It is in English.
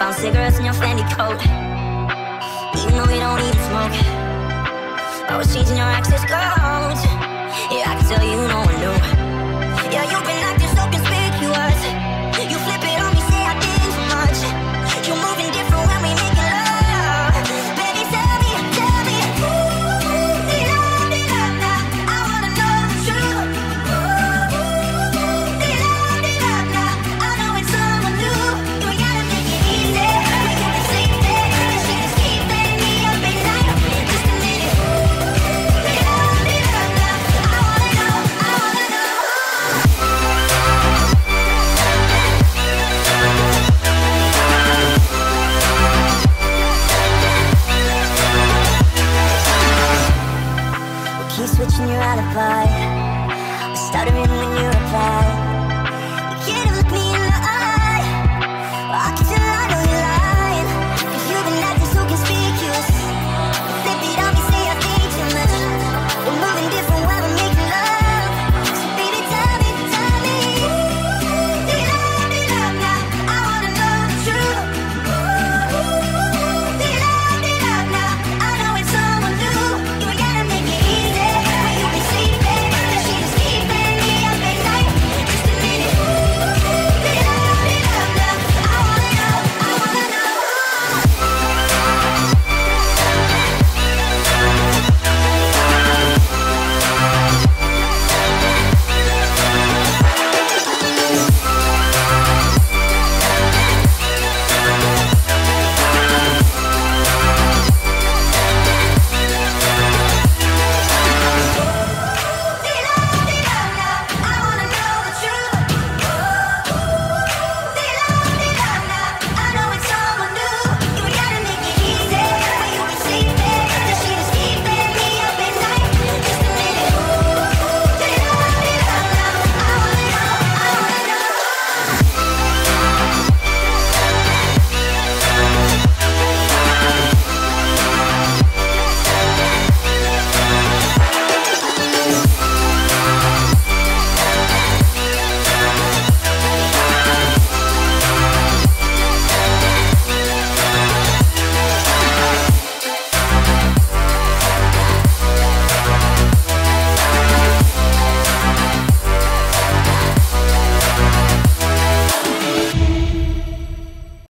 Found cigarettes in your Fendi coat. Even though we don't even smoke I was changing your access codes. Yeah, I can tell you know fly. I started in the